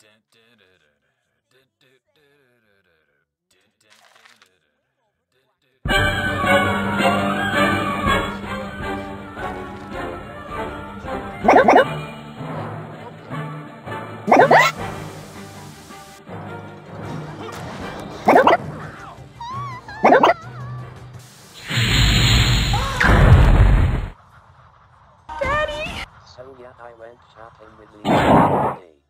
So yeah, I went shopping with Lisa today.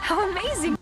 How amazing!